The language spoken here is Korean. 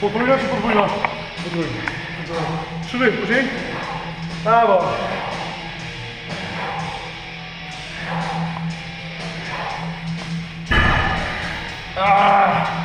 뭐 돌려, 짚고 돌려. 준비, 보 Tá bom. Ah.